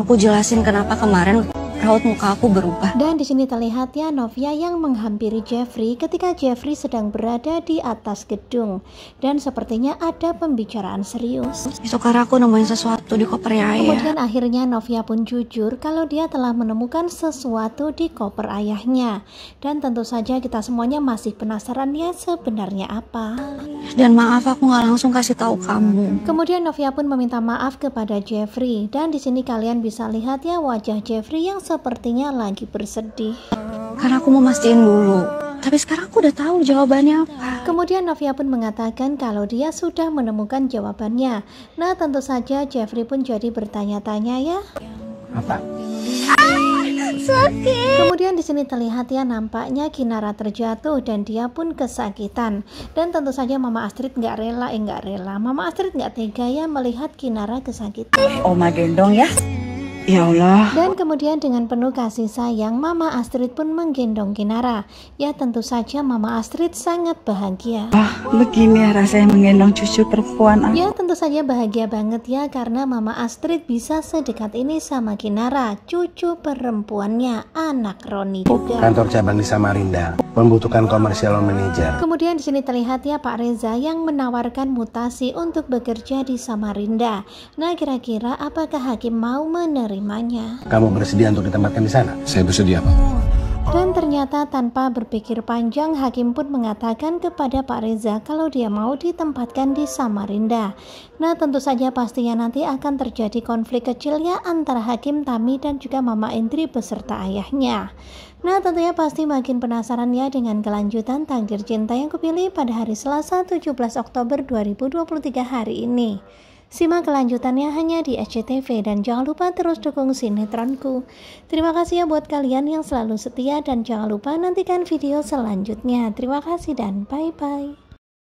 Aku jelasin kenapa kemarin raut muka aku berubah. Dan di sini terlihat ya Novia yang menghampiri Jeffrey ketika Jeffrey sedang berada di atas gedung dan sepertinya ada pembicaraan serius. Karena aku nemuin sesuatu di kopernya ayah. Kemudian akhirnya Novia pun jujur kalau dia telah menemukan sesuatu di koper ayahnya. Dan tentu saja kita semuanya masih penasaran ya sebenarnya apa. Dan maaf aku nggak langsung kasih tahu kamu. Kemudian Novia pun meminta maaf kepada Jeffrey dan di sini kalian bisa lihat ya wajah Jeffrey yang sepertinya lagi bersedih. Karena aku mau mastiin dulu. Tapi sekarang aku udah tahu jawabannya apa. Kemudian Novia pun mengatakan kalau dia sudah menemukan jawabannya. Nah tentu saja Jeffrey pun jadi bertanya-tanya ya. Apa? Sakit. Kemudian di sini terlihat ya nampaknya Kinara terjatuh dan dia pun kesakitan. Dan tentu saja Mama Astrid nggak rela, eh nggak rela. Mama Astrid nggak tega ya melihat Kinara kesakitan. Oma gendong ya. Ya Allah. Dan kemudian dengan penuh kasih sayang, Mama Astrid pun menggendong Kinara. Ya tentu saja Mama Astrid sangat bahagia. Ah, begini ya rasanya menggendong cucu perempuan. Ya tentu saja bahagia banget ya karena Mama Astrid bisa sedekat ini sama Kinara, cucu perempuannya, anak Roni juga. Kantor cabang di Samarinda membutuhkan komersial manager. Kemudian di sini terlihat ya Pak Reza yang menawarkan mutasi untuk bekerja di Samarinda. Nah kira-kira apakah Hakim mau menerimanya? Kamu bersedia untuk ditempatkan di sana? Saya bersedia, Pak. Dan ternyata tanpa berpikir panjang, Hakim pun mengatakan kepada Pak Reza kalau dia mau ditempatkan di Samarinda. Nah tentu saja pastinya nanti akan terjadi konflik kecil ya antara Hakim Tami dan juga Mama Indri beserta ayahnya. Nah tentunya pasti makin penasaran ya dengan kelanjutan takdir cinta yang kupilih pada hari Selasa 17 Oktober 2023 hari ini. Simak kelanjutannya hanya di SCTV dan jangan lupa terus dukung sinetronku. Terima kasih ya buat kalian yang selalu setia dan jangan lupa nantikan video selanjutnya. Terima kasih dan bye-bye.